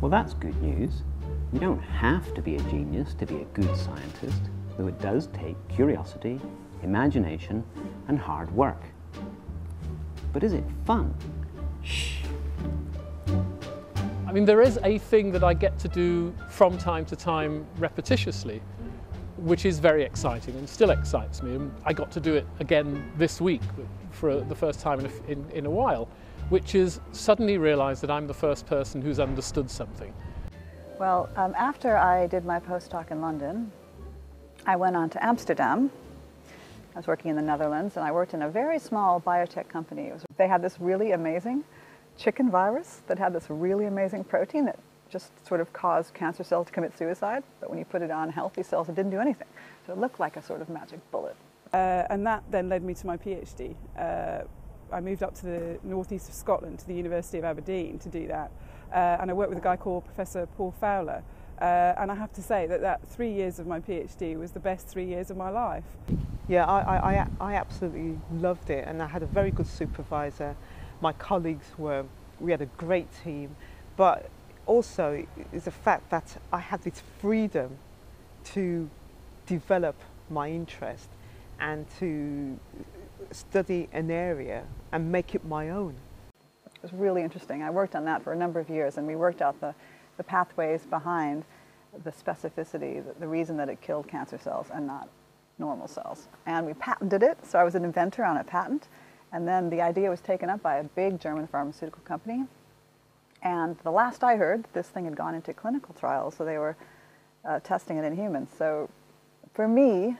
Well, that's good news. You don't have to be a genius to be a good scientist, though it does take curiosity, imagination, and hard work. But is it fun? Shh. I mean, there is a thing that I get to do from time to time repetitiously, which is very exciting and still excites me. And I got to do it again this week for the first time in a, in, in a while, which is suddenly realize that I'm the first person who's understood something. Well, um, after I did my postdoc in London, I went on to Amsterdam. I was working in the Netherlands and I worked in a very small biotech company. Was, they had this really amazing chicken virus that had this really amazing protein that just sort of caused cancer cells to commit suicide, but when you put it on healthy cells, it didn't do anything. So it looked like a sort of magic bullet. Uh, and that then led me to my PhD. Uh, I moved up to the northeast of Scotland to the University of Aberdeen to do that. Uh, and I worked with a guy called Professor Paul Fowler. Uh, and I have to say that that three years of my PhD was the best three years of my life. Yeah, I, I, I absolutely loved it and I had a very good supervisor. My colleagues were, we had a great team, but also is the fact that I had this freedom to develop my interest and to study an area and make it my own. It was really interesting. I worked on that for a number of years and we worked out the, the pathways behind the specificity, the, the reason that it killed cancer cells and not normal cells. And we patented it, so I was an inventor on a patent. And then the idea was taken up by a big German pharmaceutical company. And the last I heard, this thing had gone into clinical trials, so they were uh, testing it in humans. So for me,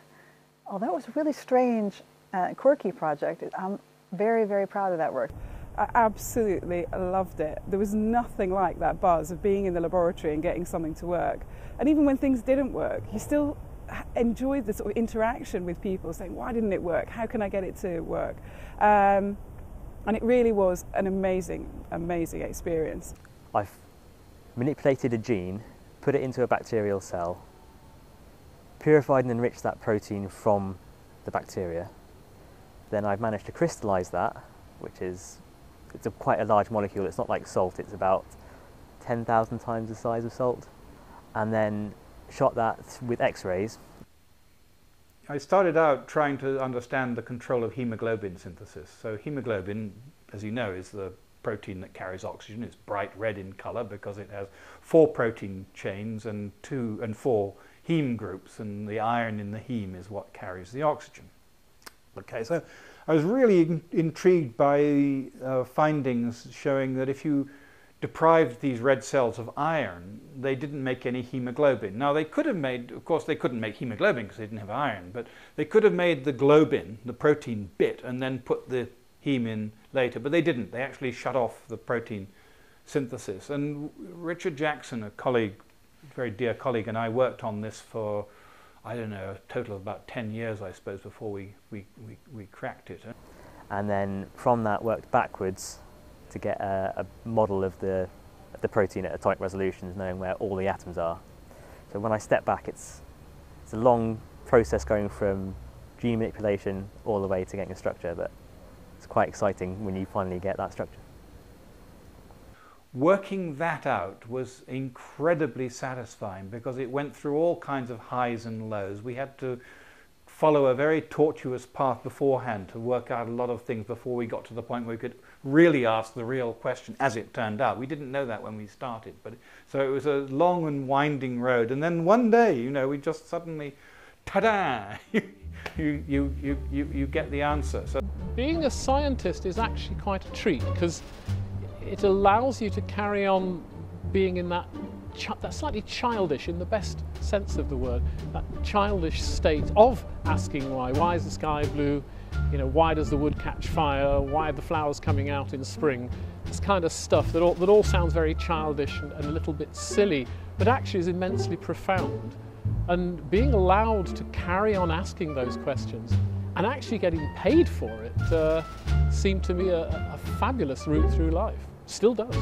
although it was a really strange, uh, quirky project, I'm very, very proud of that work. I absolutely loved it. There was nothing like that buzz of being in the laboratory and getting something to work. And even when things didn't work, you still enjoyed the sort of interaction with people saying, why didn't it work? How can I get it to work? Um, and it really was an amazing, amazing experience. I've manipulated a gene, put it into a bacterial cell, purified and enriched that protein from the bacteria. Then I've managed to crystallize that, which is it's a quite a large molecule. It's not like salt. It's about 10,000 times the size of salt. And then shot that with X-rays. I started out trying to understand the control of hemoglobin synthesis. So hemoglobin, as you know, is the protein that carries oxygen. It's bright red in color because it has four protein chains and two and four heme groups, and the iron in the heme is what carries the oxygen. Okay, so I was really in intrigued by uh, findings showing that if you deprived these red cells of iron, they didn't make any hemoglobin. Now they could have made, of course they couldn't make hemoglobin because they didn't have iron, but they could have made the globin, the protein bit, and then put the heme in later, but they didn't. They actually shut off the protein synthesis. And Richard Jackson, a colleague, very dear colleague, and I worked on this for, I don't know, a total of about 10 years, I suppose, before we, we, we, we cracked it. And then from that worked backwards to get a, a model of the, the protein at atomic resolutions, knowing where all the atoms are. So when I step back, it's, it's a long process going from gene manipulation all the way to getting a structure, but it's quite exciting when you finally get that structure. Working that out was incredibly satisfying because it went through all kinds of highs and lows. We had to follow a very tortuous path beforehand to work out a lot of things before we got to the point where we could really ask the real question as it turned out. We didn't know that when we started, but so it was a long and winding road. And then one day, you know, we just suddenly, ta-da, you, you, you, you, you get the answer. So being a scientist is actually quite a treat because it allows you to carry on being in that that slightly childish, in the best sense of the word, that childish state of asking why. Why is the sky blue? You know, why does the wood catch fire? Why are the flowers coming out in spring? This kind of stuff that all, that all sounds very childish and, and a little bit silly, but actually is immensely profound. And being allowed to carry on asking those questions and actually getting paid for it uh, seemed to me a, a fabulous route through life. Still does.